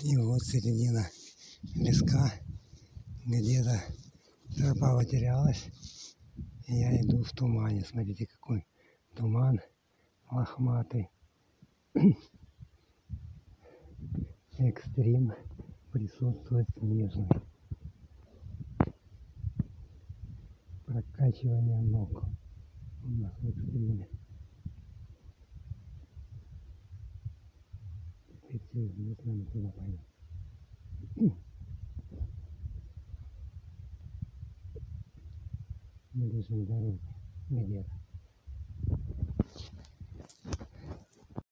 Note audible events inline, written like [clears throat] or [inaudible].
И вот середина леска. Где-то тропа потерялась. Я иду в тумане. Смотрите, какой туман лохматый. [clears throat] Экстрим присутствует снежный. Прокачивание ног у нас в экстриме. Все известно, туда пойдем. Мы лежим в дороге где-то.